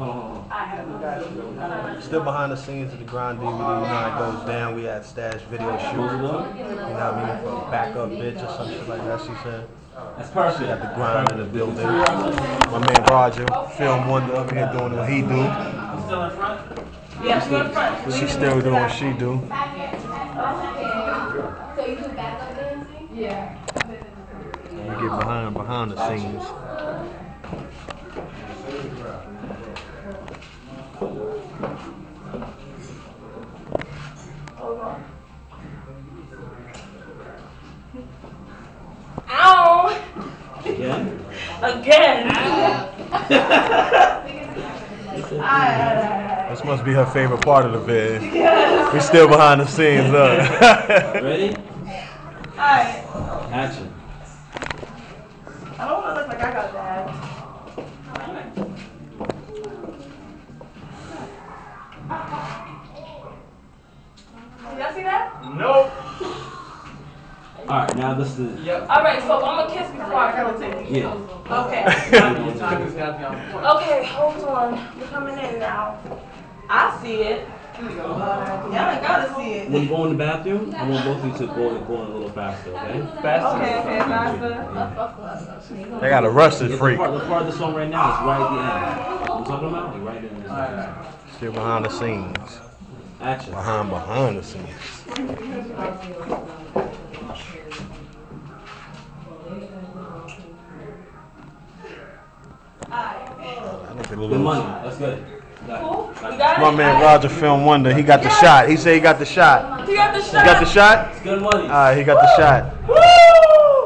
Hold on, hold on. Still behind the scenes of the Grind DVD, you know it goes down. We had Stash video shoot. You know what I mean? For a backup bitch or some shit like that, she said. That's perfect. Got the grind in the building. My man Roger, Film Wonder up here doing what he do. Still in front? Yeah, she in front. She still doing what she do. So you do backup dancing? Yeah. We get behind behind the scenes. Again? Again. This must be her favorite part of the vid. We're still behind the scenes, look. Ready? Alright. Action. I don't want to look like I got that. Y'all see that? Nope. Alright, now this is. Alright, so I'm gonna kiss before I go take these. Yeah. Okay. Okay, hold on. We're coming in now. I see it. Uh, y'all ain't gotta see it. When you go in the bathroom, I want both of you to go go in a little faster, okay? Faster. Okay, okay, faster. They gotta rush this The freak. part, the part of the song right now is right at the end. I'm talking about? Like right in this. Still behind the scenes. Action. Behind behind the scenes. I think a Good little- money. That's good. Got it. Cool. Got You it. got it? My man Roger Film Wonder, he got the shot. He said he got the shot. He got the You shot. got the shot? It's good money. Alright, he got the shot. Woo!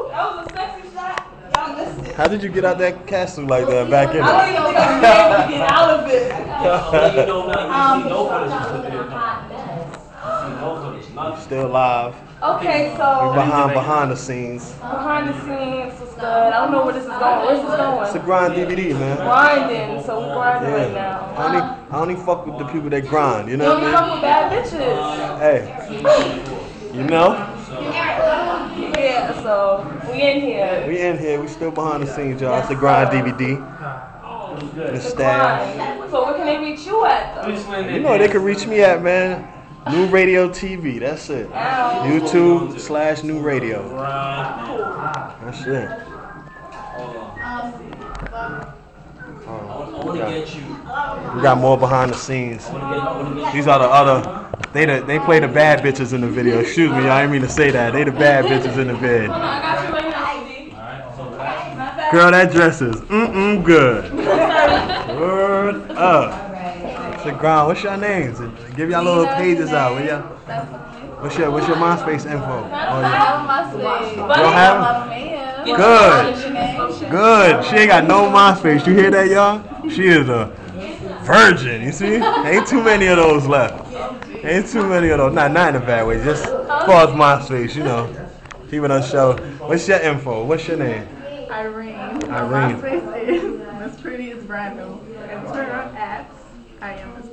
That was a sexy shot. Y'all missed it. How did you get out that castle like that back in I don't it? even think I was able to get out of it. I'll let you know now. You um, see no footage of the video. You see no footage. Still live. Okay, so behind behind the scenes. behind the scenes was good. I don't know where this is going. Where's this going? It's a grind DVD, man. Grinding, so we're grinding right Yeah. now. I only I only fuck with the people that grind, you You know don't what fuck I with bad bitches. mean? Hey. You know? Yeah, so we in here. We in here, we still behind the scenes, y'all. It's a grind DVD. The staff. Grind. So where can they reach you at though? You know where they can reach me at, man. Nu Radio TV, that's it. YouTube slash Nu Radio. That's it. Hold on. I want to get you. we got more behind the scenes. I want to get. I want to get you. These are the other. They the, they play the bad bitches in the video. Excuse me, I didn't mean to say that. They the bad bitches in the vid. Hold on, I got you right now, CD. Alright, so relax. Girl, that dress is mm-mm good. Word up. It's a ground. What's your names? Give y'all little pages out. Will ya? What's your What's your MySpace info? Oh, yeah. Buddy, You don't have it? Good. Good. She ain't got no MySpace. You hear that, y'all? She is a virgin. You see? Ain't too many of those left. Ain't too many of those. Not not in a bad way. Just as far as MySpace, you know. People don't show. What's your info? What's your name? Irene. Irene. My MySpace is Mz Pretty is brand new. And Twitter at I am Miss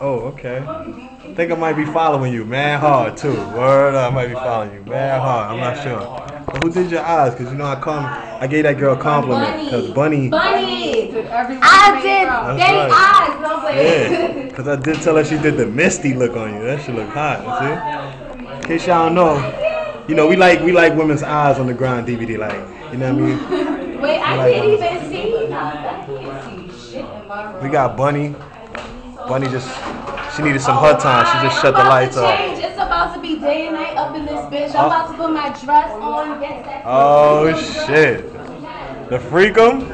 Oh, okay. I think I might be following you, man hard too. Word up, I might be following you, man hard. I'm not sure. But who did your eyes? Cause you know I come, I gave that girl a compliment. Cause Bunny, Bunny! I did That's they right. eyes. and I was like, yeah. Cause I did tell her she did the misty look on you. That should look hot. You see? In case y'all don't know, you know we like we like women's eyes on the grind DVD. Like, you know what I mean? Wait, I Like- can't even see. I can't see shit in my room. We got Bunny. Bunny just, she needed some her time. She just shut the lights off. change. It's about to be day and night up in this bitch. I'm about to put my dress on. Get sexy. Oh shit. The freakum?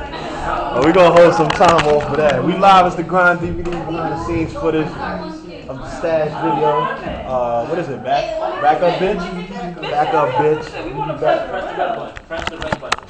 Oh, we gonna hold some time off for that. We live as the grind DVD behind the scenes footage of the stash video. Uh, what is it? Back, back up, bitch. Back up, bitch. Press the red button. Press the red button.